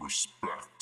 Respect.